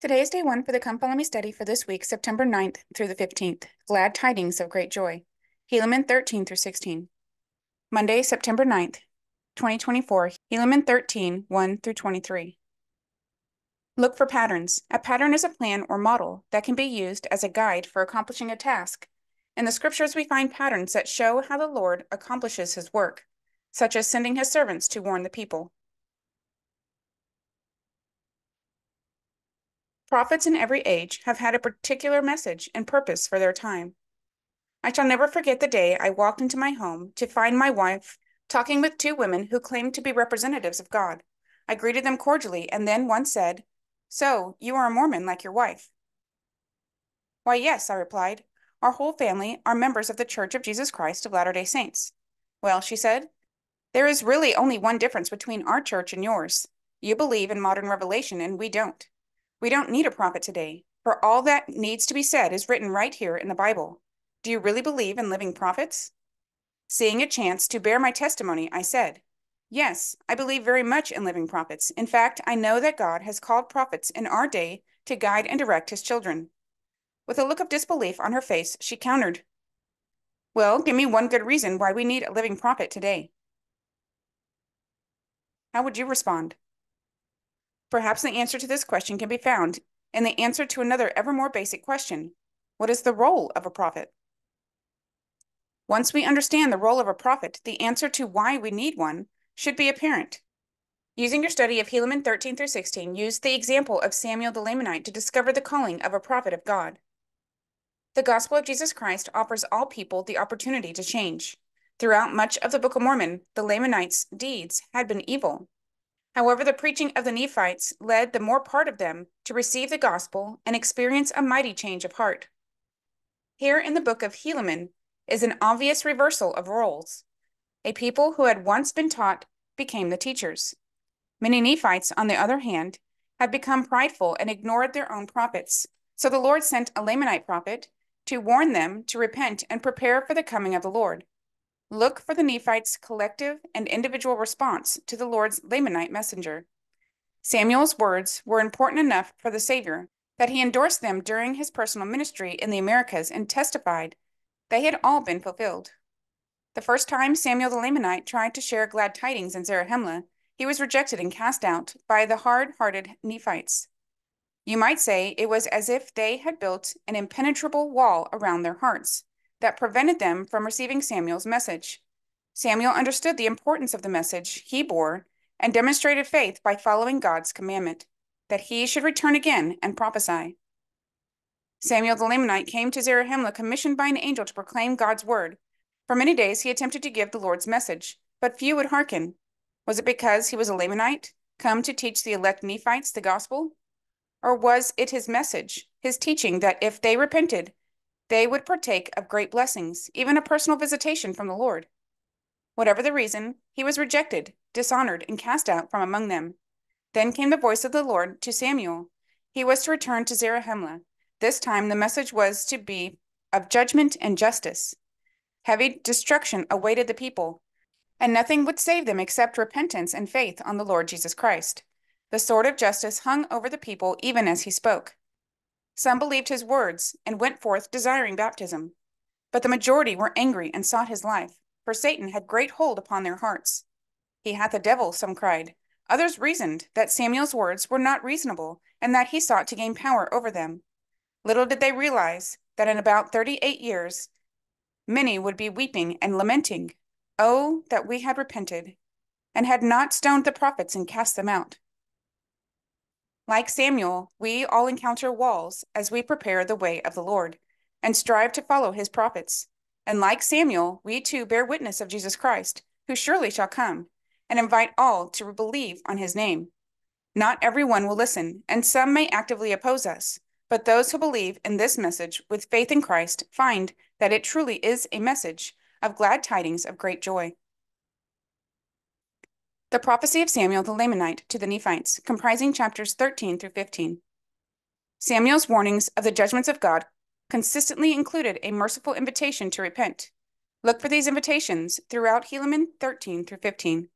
Today is day one for the Me study for this week, September 9th through the 15th. Glad tidings of great joy. Helaman 13 through 16. Monday, September 9th, 2024. Helaman 13, 1 through 23. Look for patterns. A pattern is a plan or model that can be used as a guide for accomplishing a task. In the scriptures, we find patterns that show how the Lord accomplishes his work, such as sending his servants to warn the people. Prophets in every age have had a particular message and purpose for their time. I shall never forget the day I walked into my home to find my wife talking with two women who claimed to be representatives of God. I greeted them cordially and then one said, So, you are a Mormon like your wife? Why, yes, I replied. Our whole family are members of the Church of Jesus Christ of Latter day Saints. Well, she said, there is really only one difference between our church and yours. You believe in modern revelation, and we don't. We don't need a prophet today, for all that needs to be said is written right here in the Bible. Do you really believe in living prophets? Seeing a chance to bear my testimony, I said, Yes, I believe very much in living prophets. In fact, I know that God has called prophets in our day to guide and direct his children. With a look of disbelief on her face, she countered, Well, give me one good reason why we need a living prophet today. How would you respond? Perhaps the answer to this question can be found in the answer to another ever more basic question. What is the role of a prophet? Once we understand the role of a prophet, the answer to why we need one should be apparent. Using your study of Helaman 13 through 16, use the example of Samuel the Lamanite to discover the calling of a prophet of God. The gospel of Jesus Christ offers all people the opportunity to change. Throughout much of the Book of Mormon, the Lamanites' deeds had been evil, However, the preaching of the Nephites led the more part of them to receive the gospel and experience a mighty change of heart. Here in the book of Helaman is an obvious reversal of roles. A people who had once been taught became the teachers. Many Nephites, on the other hand, had become prideful and ignored their own prophets. So the Lord sent a Lamanite prophet to warn them to repent and prepare for the coming of the Lord. Look for the Nephites' collective and individual response to the Lord's Lamanite messenger. Samuel's words were important enough for the Savior that he endorsed them during his personal ministry in the Americas and testified they had all been fulfilled. The first time Samuel the Lamanite tried to share glad tidings in Zarahemla, he was rejected and cast out by the hard hearted Nephites. You might say it was as if they had built an impenetrable wall around their hearts that prevented them from receiving Samuel's message. Samuel understood the importance of the message he bore and demonstrated faith by following God's commandment that he should return again and prophesy. Samuel the Lamanite came to Zarahemla commissioned by an angel to proclaim God's word. For many days he attempted to give the Lord's message, but few would hearken. Was it because he was a Lamanite, come to teach the elect Nephites the gospel? Or was it his message, his teaching that if they repented, they would partake of great blessings, even a personal visitation from the Lord. Whatever the reason, he was rejected, dishonored, and cast out from among them. Then came the voice of the Lord to Samuel. He was to return to Zarahemla. This time the message was to be of judgment and justice. Heavy destruction awaited the people, and nothing would save them except repentance and faith on the Lord Jesus Christ. The sword of justice hung over the people even as he spoke. Some believed his words and went forth desiring baptism. But the majority were angry and sought his life, for Satan had great hold upon their hearts. He hath a devil, some cried. Others reasoned that Samuel's words were not reasonable, and that he sought to gain power over them. Little did they realize that in about thirty eight years, many would be weeping and lamenting, Oh, that we had repented, and had not stoned the prophets and cast them out. Like Samuel, we all encounter walls as we prepare the way of the Lord and strive to follow his prophets. And like Samuel, we too bear witness of Jesus Christ, who surely shall come, and invite all to believe on his name. Not everyone will listen, and some may actively oppose us, but those who believe in this message with faith in Christ find that it truly is a message of glad tidings of great joy. The prophecy of Samuel the Lamanite to the Nephites, comprising chapters 13 through 15. Samuel's warnings of the judgments of God consistently included a merciful invitation to repent. Look for these invitations throughout Helaman 13 through 15.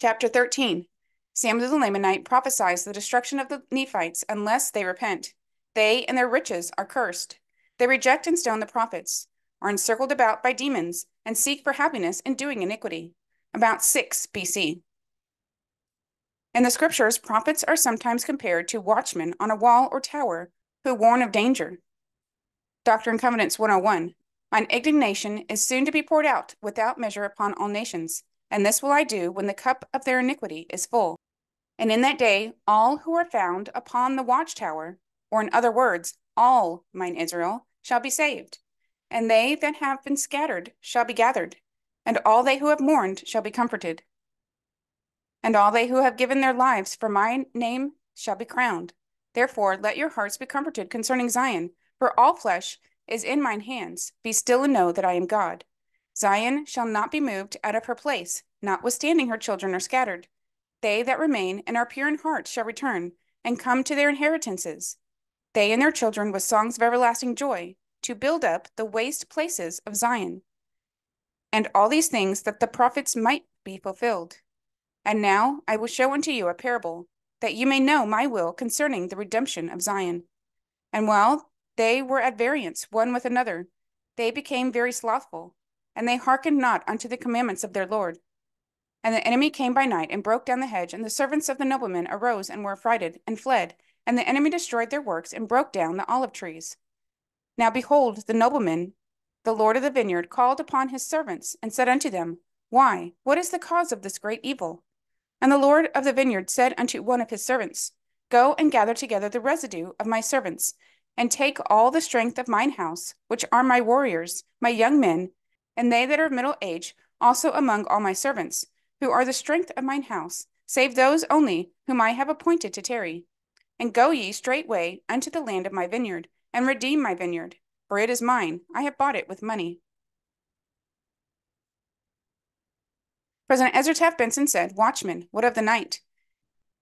Chapter 13 Samuel the Lamanite prophesies the destruction of the Nephites unless they repent. They and their riches are cursed. They reject and stone the prophets, are encircled about by demons, and seek for happiness in doing iniquity. About 6 BC. In the scriptures, prophets are sometimes compared to watchmen on a wall or tower who warn of danger. Doctrine and Covenants 101. Mine indignation is soon to be poured out without measure upon all nations, and this will I do when the cup of their iniquity is full. And in that day, all who are found upon the watchtower, or in other words, all mine Israel, shall be saved. And they that have been scattered shall be gathered, and all they who have mourned shall be comforted. And all they who have given their lives for my name shall be crowned. Therefore, let your hearts be comforted concerning Zion, for all flesh is in mine hands. Be still and know that I am God. Zion shall not be moved out of her place, notwithstanding her children are scattered. They that remain and are pure in heart shall return and come to their inheritances. They and their children with songs of everlasting joy, to build up the waste places of Zion. And all these things that the prophets might be fulfilled. And now I will show unto you a parable, that you may know my will concerning the redemption of Zion. And while they were at variance one with another, they became very slothful, and they hearkened not unto the commandments of their Lord. And the enemy came by night and broke down the hedge, and the servants of the nobleman arose and were affrighted and fled. And the enemy destroyed their works and broke down the olive trees. Now behold, the nobleman, the Lord of the vineyard, called upon his servants and said unto them, Why, what is the cause of this great evil? And the Lord of the vineyard said unto one of his servants, Go and gather together the residue of my servants, and take all the strength of mine house, which are my warriors, my young men, and they that are of middle age, also among all my servants, who are the strength of mine house, save those only whom I have appointed to tarry. And go ye straightway unto the land of my vineyard, and redeem my vineyard, for it is mine. I have bought it with money. President Ezra Taft Benson said, Watchman, what of the night?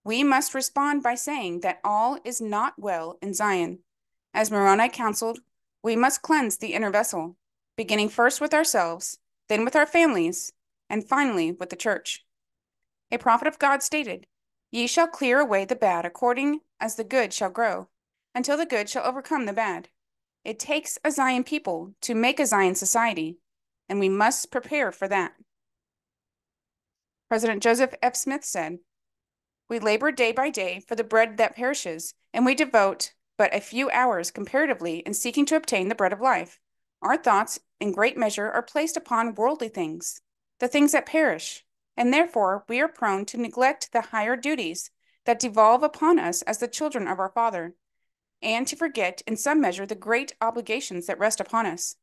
We must respond by saying that all is not well in Zion. As Moroni counseled, we must cleanse the inner vessel, beginning first with ourselves, then with our families, and finally with the church. A prophet of God stated, Ye shall clear away the bad according as the good shall grow, until the good shall overcome the bad. It takes a Zion people to make a Zion society, and we must prepare for that. President Joseph F. Smith said, We labor day by day for the bread that perishes, and we devote but a few hours comparatively in seeking to obtain the bread of life. Our thoughts, in great measure, are placed upon worldly things, the things that perish, and therefore we are prone to neglect the higher duties that devolve upon us as the children of our Father, and to forget in some measure the great obligations that rest upon us.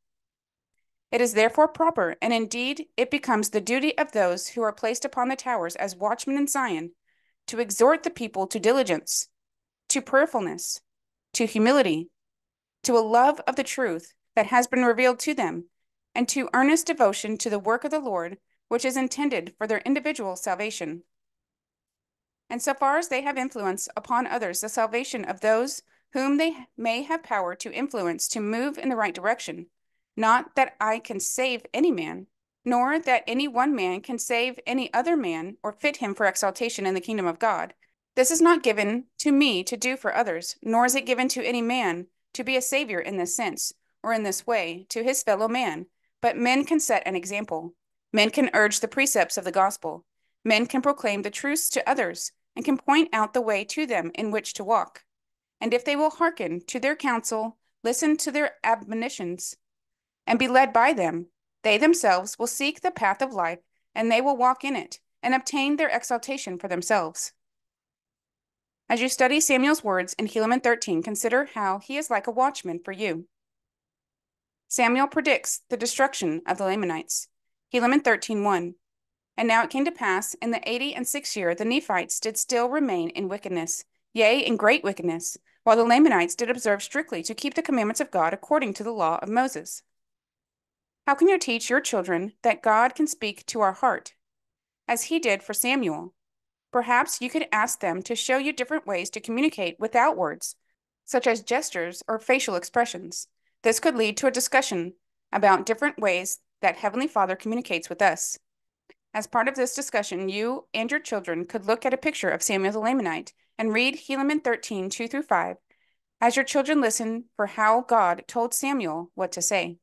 It is therefore proper, and indeed it becomes the duty of those who are placed upon the towers as watchmen in Zion, to exhort the people to diligence, to prayerfulness, to humility, to a love of the truth that has been revealed to them, and to earnest devotion to the work of the Lord, which is intended for their individual salvation. And so far as they have influence upon others, the salvation of those whom they may have power to influence to move in the right direction, not that I can save any man, nor that any one man can save any other man or fit him for exaltation in the kingdom of God. This is not given to me to do for others, nor is it given to any man to be a savior in this sense, or in this way, to his fellow man. But men can set an example. Men can urge the precepts of the gospel. Men can proclaim the truths to others, and can point out the way to them in which to walk. And if they will hearken to their counsel, listen to their admonitions, and be led by them. They themselves will seek the path of life, and they will walk in it and obtain their exaltation for themselves. As you study Samuel's words in Helaman 13, consider how he is like a watchman for you. Samuel predicts the destruction of the Lamanites. Helaman 13:1. And now it came to pass in the eighty and sixth year, the Nephites did still remain in wickedness, yea, in great wickedness, while the Lamanites did observe strictly to keep the commandments of God according to the law of Moses. How can you teach your children that God can speak to our heart, as he did for Samuel? Perhaps you could ask them to show you different ways to communicate without words, such as gestures or facial expressions. This could lead to a discussion about different ways that Heavenly Father communicates with us. As part of this discussion, you and your children could look at a picture of Samuel the Lamanite and read Helaman 13, 2 through 5, as your children listen for how God told Samuel what to say.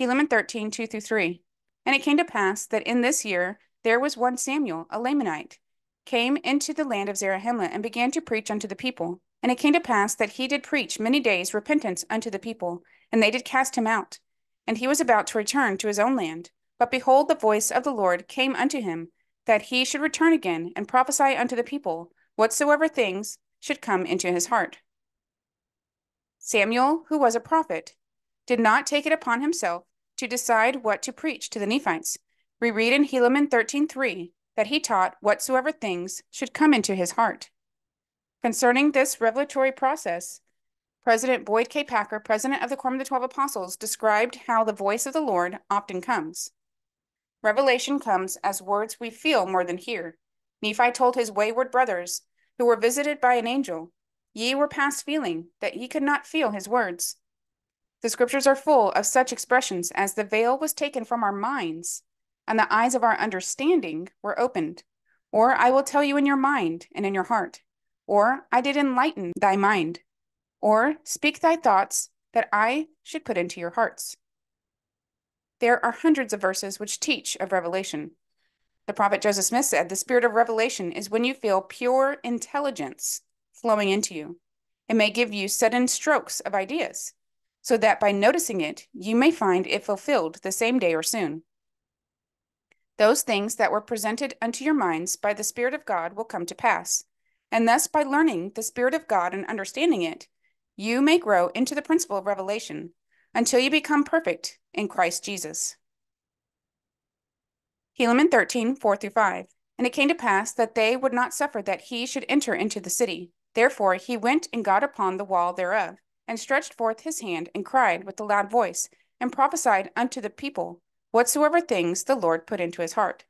Helaman 13, 2 through 3. And it came to pass that in this year there was one Samuel, a Lamanite, came into the land of Zarahemla and began to preach unto the people. And it came to pass that he did preach many days repentance unto the people, and they did cast him out. And he was about to return to his own land. But behold, the voice of the Lord came unto him, that he should return again and prophesy unto the people whatsoever things should come into his heart. Samuel, who was a prophet, did not take it upon himself to decide what to preach to the Nephites. We read in Helaman 13:3 that he taught whatsoever things should come into his heart. Concerning this revelatory process, President Boyd K. Packer, president of the Quorum of the Twelve Apostles, described how the voice of the Lord often comes. Revelation comes as words we feel more than hear. Nephi told his wayward brothers, who were visited by an angel, Ye were past feeling, that ye could not feel his words. The scriptures are full of such expressions as the veil was taken from our minds, and the eyes of our understanding were opened. Or I will tell you in your mind and in your heart. Or I did enlighten thy mind. Or speak thy thoughts that I should put into your hearts. There are hundreds of verses which teach of revelation. The prophet Joseph Smith said, The spirit of revelation is when you feel pure intelligence flowing into you. It may give you sudden strokes of ideas so that by noticing it, you may find it fulfilled the same day or soon. Those things that were presented unto your minds by the Spirit of God will come to pass. And thus, by learning the Spirit of God and understanding it, you may grow into the principle of revelation until you become perfect in Christ Jesus. Helaman 13, 4 through 5. And it came to pass that they would not suffer that he should enter into the city. Therefore he went and got upon the wall thereof, and stretched forth his hand, and cried with a loud voice, and prophesied unto the people whatsoever things the Lord put into his heart.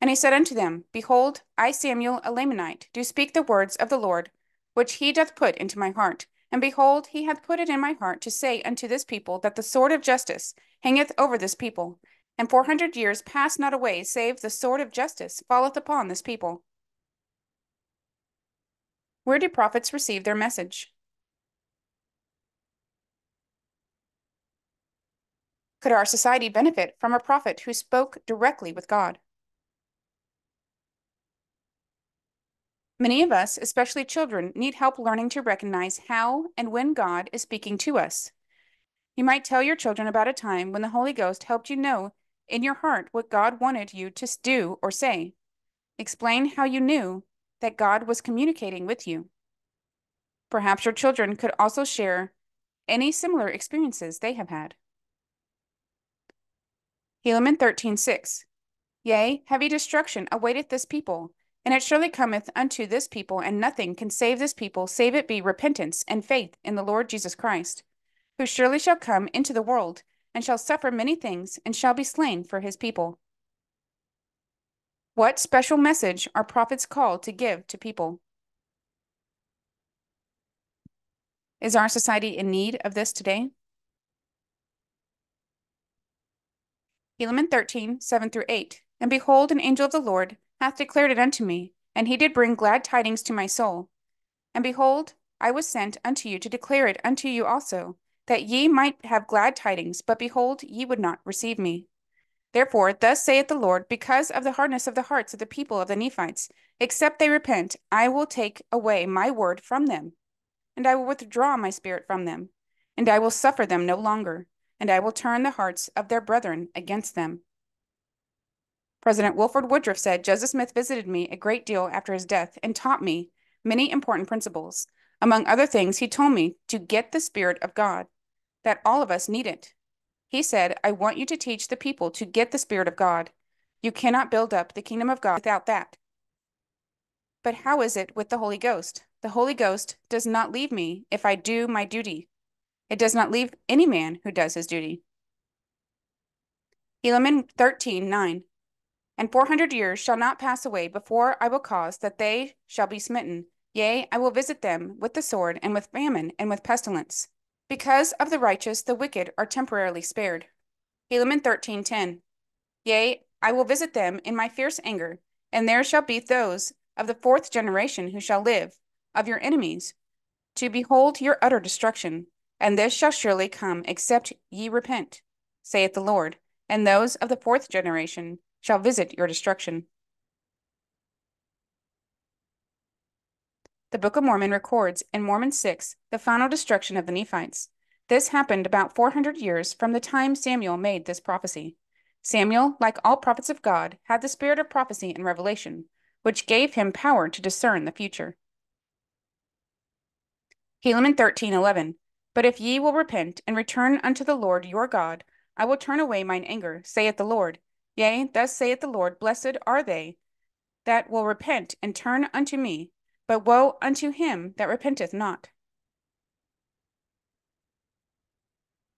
And he said unto them, Behold, I, Samuel, a Lamanite, do speak the words of the Lord, which he doth put into my heart. And behold, he hath put it in my heart to say unto this people that the sword of justice hangeth over this people. And four hundred years pass not away, save the sword of justice falleth upon this people. Where do prophets receive their message? Could our society benefit from a prophet who spoke directly with God? Many of us, especially children, need help learning to recognize how and when God is speaking to us. You might tell your children about a time when the Holy Ghost helped you know in your heart what God wanted you to do or say. Explain how you knew that God was communicating with you. Perhaps your children could also share any similar experiences they have had. Helaman 13:6. Yea, heavy destruction awaiteth this people, and it surely cometh unto this people, and nothing can save this people, save it be repentance and faith in the Lord Jesus Christ, who surely shall come into the world, and shall suffer many things, and shall be slain for his people. What special message are prophets called to give to people? Is our society in need of this today? Helaman 13, 7 through 8. And behold, an angel of the Lord hath declared it unto me, and he did bring glad tidings to my soul. And behold, I was sent unto you to declare it unto you also, that ye might have glad tidings, but behold, ye would not receive me. Therefore, thus saith the Lord, because of the hardness of the hearts of the people of the Nephites, except they repent, I will take away my word from them, and I will withdraw my spirit from them, and I will suffer them no longer and I will turn the hearts of their brethren against them. President Wilford Woodruff said, Joseph Smith visited me a great deal after his death and taught me many important principles. Among other things, he told me to get the Spirit of God, that all of us need it. He said, I want you to teach the people to get the Spirit of God. You cannot build up the kingdom of God without that. But how is it with the Holy Ghost? The Holy Ghost does not leave me if I do my duty. It does not leave any man who does his duty. Helaman 13, 9. And four hundred years shall not pass away before I will cause that they shall be smitten. Yea, I will visit them with the sword, and with famine, and with pestilence. Because of the righteous, the wicked are temporarily spared. Helaman 13:10. Yea, I will visit them in my fierce anger, and there shall be those of the fourth generation who shall live, of your enemies, to behold your utter destruction. And this shall surely come, except ye repent, saith the Lord, and those of the fourth generation shall visit your destruction. The Book of Mormon records in Mormon 6 the final destruction of the Nephites. This happened about 400 years from the time Samuel made this prophecy. Samuel, like all prophets of God, had the spirit of prophecy and revelation, which gave him power to discern the future. Helaman 13:11 But if ye will repent and return unto the Lord your God, I will turn away mine anger, saith the Lord. Yea, thus saith the Lord, Blessed are they that will repent and turn unto me, but woe unto him that repenteth not.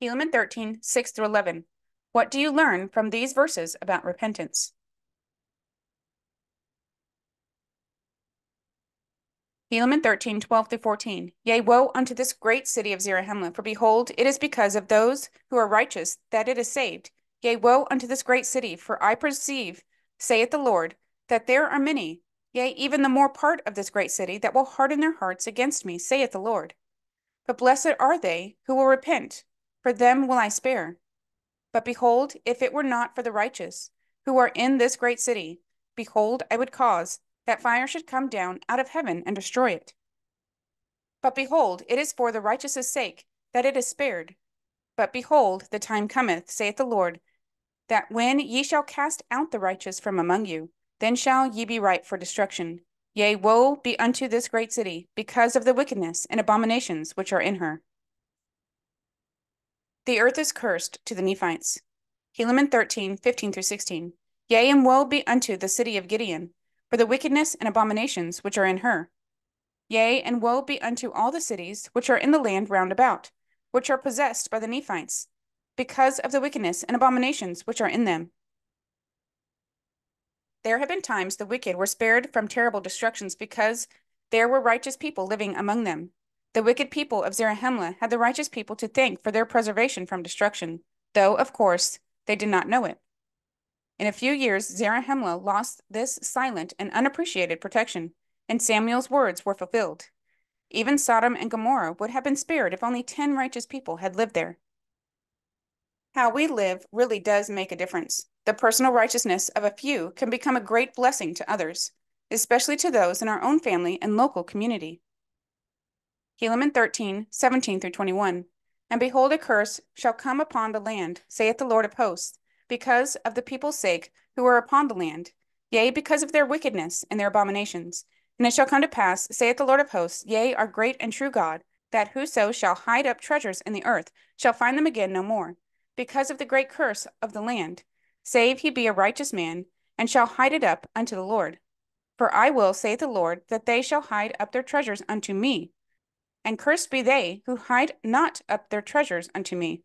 Helaman 13, 6 through 11. What do you learn from these verses about repentance? Helaman 13, 12 through 14. Yea, woe unto this great city of Zarahemla, for behold, it is because of those who are righteous that it is saved. Yea, woe unto this great city, for I perceive, saith the Lord, that there are many Yea, even the more part of this great city that will harden their hearts against me, saith the Lord. But blessed are they who will repent, for them will I spare. But behold, if it were not for the righteous, who are in this great city, behold, I would cause that fire should come down out of heaven and destroy it. But behold, it is for the righteous' sake that it is spared. But behold, the time cometh, saith the Lord, that when ye shall cast out the righteous from among you, then shall ye be ripe for destruction. Yea, woe be unto this great city, because of the wickedness and abominations which are in her. The earth is cursed to the Nephites. Helaman 13, 15 through 16. Yea, and woe be unto the city of Gideon, for the wickedness and abominations which are in her. Yea, and woe be unto all the cities which are in the land round about, which are possessed by the Nephites, because of the wickedness and abominations which are in them. There have been times the wicked were spared from terrible destructions because there were righteous people living among them. The wicked people of Zarahemla had the righteous people to thank for their preservation from destruction, though, of course, they did not know it. In a few years, Zarahemla lost this silent and unappreciated protection, and Samuel's words were fulfilled. Even Sodom and Gomorrah would have been spared if only 10 righteous people had lived there. How we live really does make a difference. The personal righteousness of a few can become a great blessing to others, especially to those in our own family and local community. Helaman 13, 17 through 21. And behold, a curse shall come upon the land, saith the Lord of hosts, because of the people's sake who are upon the land, yea, because of their wickedness and their abominations. And it shall come to pass, saith the Lord of hosts, yea, our great and true God, that whoso shall hide up treasures in the earth shall find them again no more, because of the great curse of the land, save he be a righteous man, and shall hide it up unto the Lord. For I will, saith the Lord, that they shall hide up their treasures unto me. And cursed be they who hide not up their treasures unto me.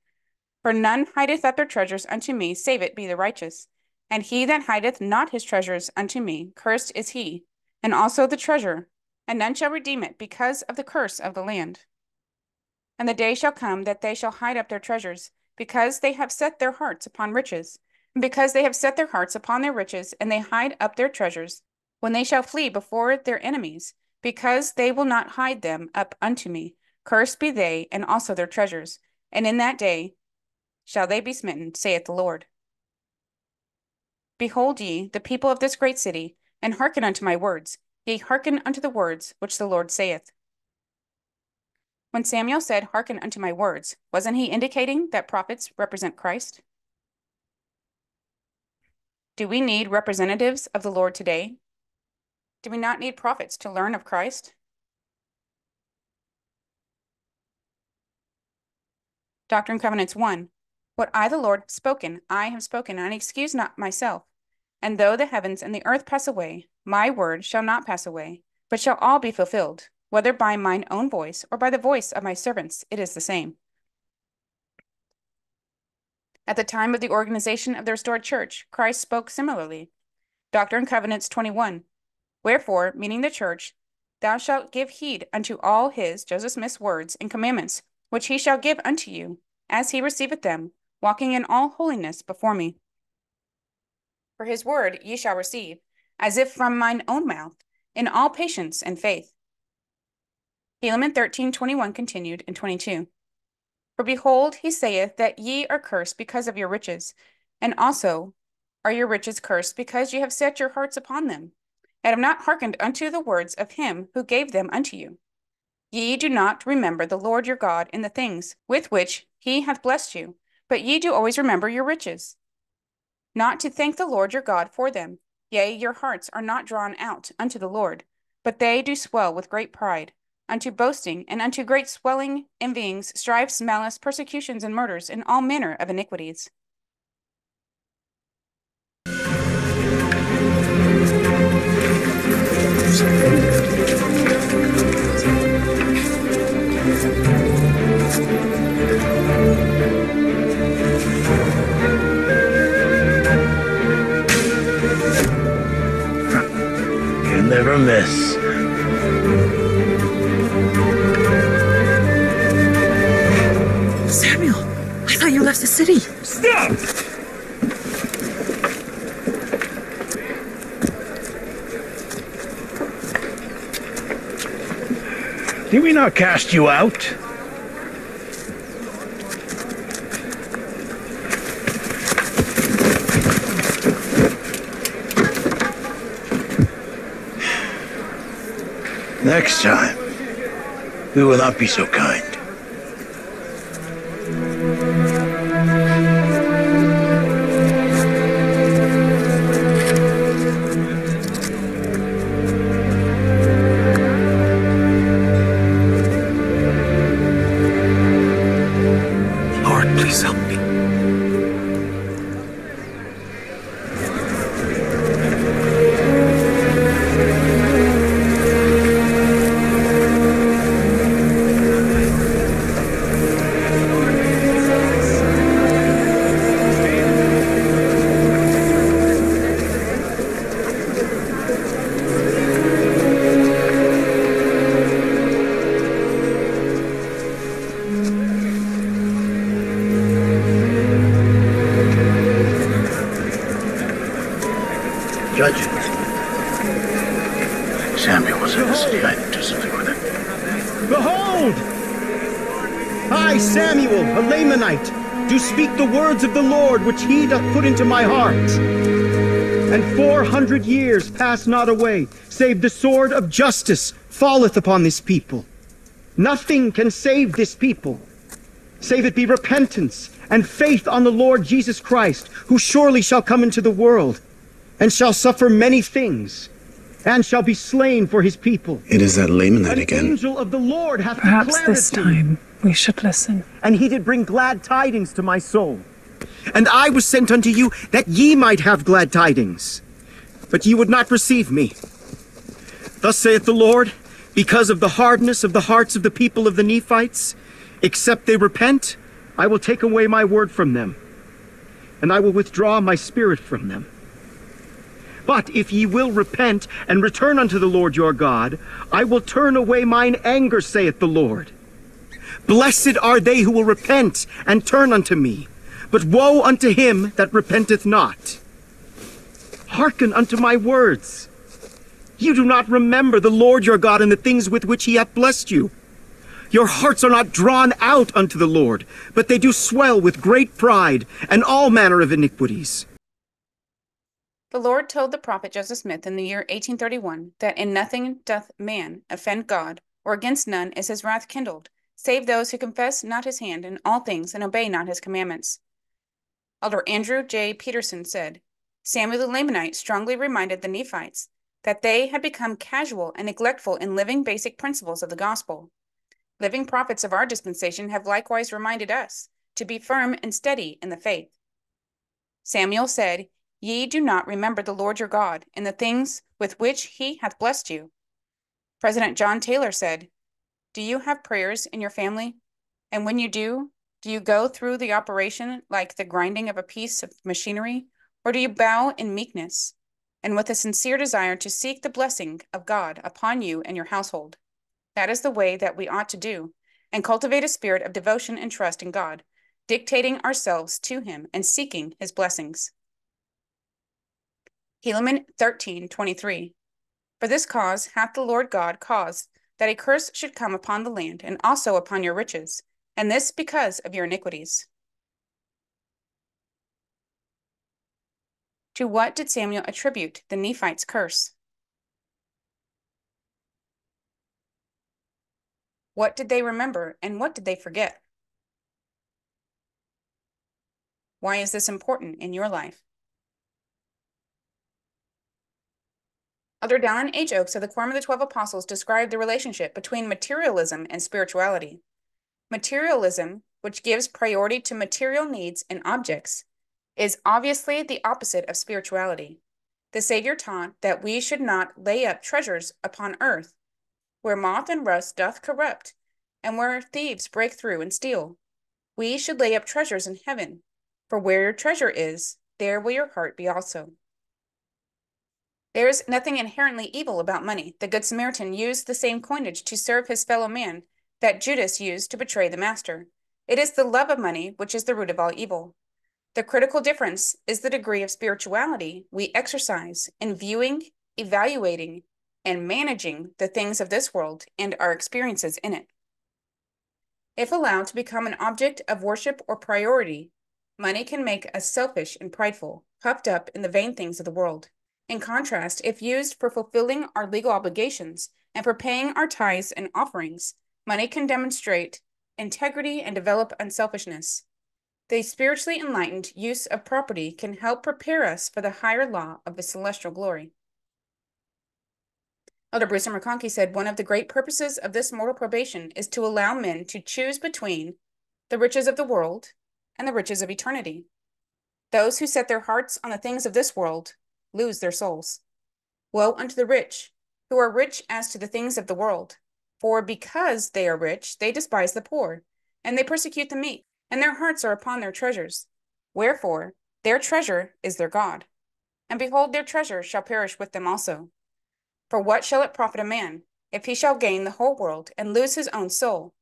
For none hideth up their treasures unto me, save it be the righteous. And he that hideth not his treasures unto me, cursed is he, and also the treasure, and none shall redeem it because of the curse of the land. And the day shall come that they shall hide up their treasures, because they have set their hearts upon riches, and because they have set their hearts upon their riches, and they hide up their treasures, when they shall flee before their enemies, because they will not hide them up unto me. Cursed be they, and also their treasures. And in that day shall they be smitten, saith the Lord. Behold ye the people of this great city, and hearken unto my words, yea, hearken unto the words which the Lord saith. When Samuel said, Hearken unto my words, wasn't he indicating that prophets represent Christ? Do we need representatives of the Lord today? Do we not need prophets to learn of Christ? Doctrine and Covenants 1. What I, the Lord, have spoken, I have spoken, and I excuse not myself. And though the heavens and the earth pass away, my word shall not pass away, but shall all be fulfilled, whether by mine own voice or by the voice of my servants, it is the same. At the time of the organization of the restored church, Christ spoke similarly. Doctrine and Covenants 21. Wherefore, meaning the church, thou shalt give heed unto all his, Joseph Smith's words and commandments, which he shall give unto you, as he receiveth them, walking in all holiness before me. For his word ye shall receive, as if from mine own mouth, in all patience and faith. Helaman 13, 21 continued in 22. For behold, he saith that ye are cursed because of your riches, and also are your riches cursed because ye have set your hearts upon them, and have not hearkened unto the words of him who gave them unto you. Ye do not remember the Lord your God in the things with which he hath blessed you, but ye do always remember your riches, not to thank the Lord your God for them. Yea, your hearts are not drawn out unto the Lord, but they do swell with great pride, unto boasting, and unto great swelling, envyings, strifes, malice, persecutions, and murders, and all manner of iniquities. Never miss. The city. Stop! Did we not cast you out? Next time, we will not be so kind. Which he doth put into my heart. And four hundred years pass not away, save the sword of justice falleth upon this people. Nothing can save this people, save it be repentance and faith on the Lord Jesus Christ, who surely shall come into the world, and shall suffer many things, and shall be slain for his people. It is that Lamanite An again. angel of the Lord hath Perhaps this it to me time we should listen. and he did bring glad tidings to my soul. And I was sent unto you that ye might have glad tidings, but ye would not receive me. Thus saith the Lord, because of the hardness of the hearts of the people of the Nephites, except they repent, I will take away my word from them, and I will withdraw my spirit from them. But if ye will repent and return unto the Lord your God, I will turn away mine anger, saith the Lord. Blessed are they who will repent and turn unto me. But woe unto him that repenteth not. Hearken unto my words. You do not remember the Lord your God and the things with which he hath blessed you. Your hearts are not drawn out unto the Lord, but they do swell with great pride and all manner of iniquities. The Lord told the prophet Joseph Smith in the year 1831 that in nothing doth man offend God, or against none is his wrath kindled, save those who confess not his hand in all things and obey not his commandments. Elder Andrew J. Peterson said, Samuel the Lamanite strongly reminded the Nephites that they had become casual and neglectful in living basic principles of the gospel. Living prophets of our dispensation have likewise reminded us to be firm and steady in the faith. Samuel said, Ye do not remember the Lord your God in the things with which he hath blessed you. President John Taylor said, Do you have prayers in your family? And when you do, do you go through the operation like the grinding of a piece of machinery, or do you bow in meekness and with a sincere desire to seek the blessing of God upon you and your household? That is the way that we ought to do, and cultivate a spirit of devotion and trust in God, dictating ourselves to him and seeking his blessings. Helaman 13, 23. For this cause hath the Lord God caused that a curse should come upon the land and also upon your riches, and this because of your iniquities. To what did Samuel attribute the Nephites' curse? What did they remember and what did they forget? Why is this important in your life? Elder Dallin H. Oaks of the Quorum of the Twelve Apostles described the relationship between materialism and spirituality. Materialism, which gives priority to material needs and objects, is obviously the opposite of spirituality. The Savior taught that we should not lay up treasures upon earth, where moth and rust doth corrupt, and where thieves break through and steal. We should lay up treasures in heaven, for where your treasure is, there will your heart be also. There is nothing inherently evil about money. The Good Samaritan used the same coinage to serve his fellow man that Judas used to betray the master. It is the love of money which is the root of all evil. The critical difference is the degree of spirituality we exercise in viewing, evaluating, and managing the things of this world and our experiences in it. If allowed to become an object of worship or priority, money can make us selfish and prideful, puffed up in the vain things of the world. In contrast, if used for fulfilling our legal obligations and for paying our tithes and offerings, money can demonstrate integrity and develop unselfishness. The spiritually enlightened use of property can help prepare us for the higher law of the celestial glory. Elder Bruce McConkie said one of the great purposes of this mortal probation is to allow men to choose between the riches of the world and the riches of eternity. Those who set their hearts on the things of this world lose their souls. Woe unto the rich, who are rich as to the things of the world. For because they are rich, they despise the poor, and they persecute the meek, and their hearts are upon their treasures. Wherefore, their treasure is their God. And behold, their treasure shall perish with them also. For what shall it profit a man, if he shall gain the whole world and lose his own soul?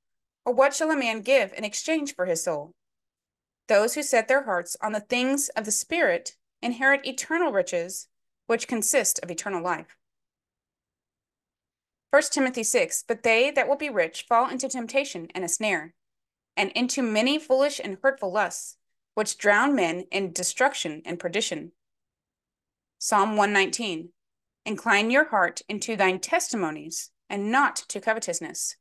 Or what shall a man give in exchange for his soul? Those who set their hearts on the things of the Spirit inherit eternal riches, which consist of eternal life. 1 Timothy 6 But they that will be rich fall into temptation and a snare, and into many foolish and hurtful lusts, which drown men in destruction and perdition. Psalm 119 Incline your heart into thine testimonies, and not to covetousness.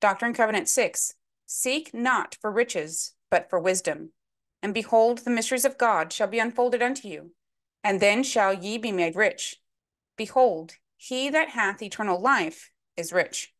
Doctrine Covenant 6 Seek not for riches, but for wisdom. And behold, the mysteries of God shall be unfolded unto you, and then shall ye be made rich. Behold, he that hath eternal life is rich.